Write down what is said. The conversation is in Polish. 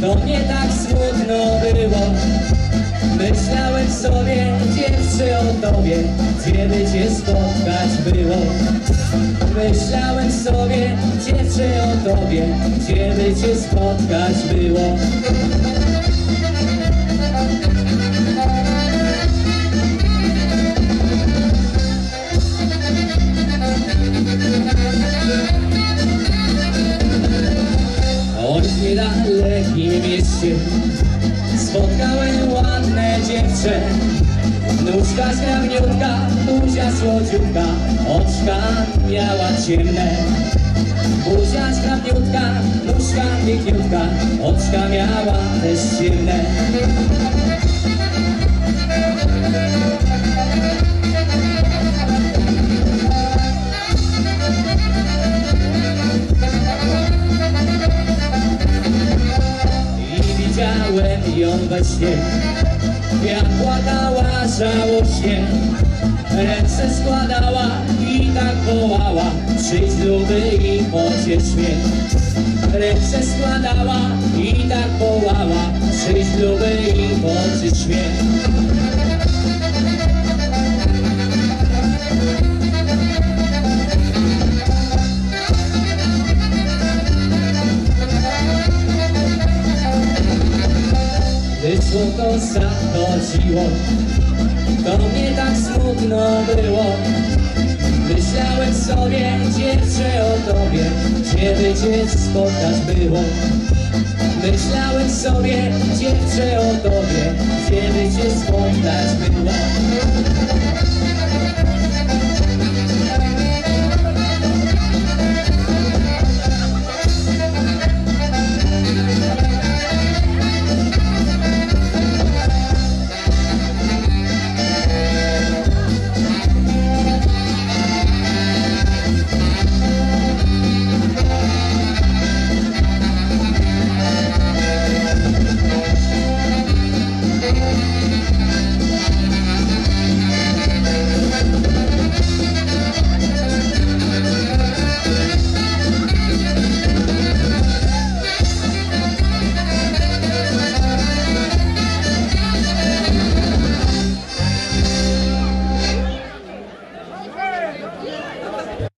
To nie tak smutno było. Myślałem sobie, dziewczę o tobie Gdzieby cię spotkać było. Myślałem sobie, dziewczę o tobie Gdzieby cię spotkać było. W mieście Spotkałem ładne dziewczę. Nóżka skrawniutka, buzia słodziutka. Oczka miała ciemne we śnie Jak płakała żałośnie Ręce składała i tak wołała. Przyjdź luby i pociesz mnie Ręce składała i tak wołała. Przyjdź luby i pociesz mnie Słonko zachodziło To mnie tak smutno było. Myślałem sobie, dziewczę o tobie Gdzie by cię spotkać było. Myślałem sobie, dziewczę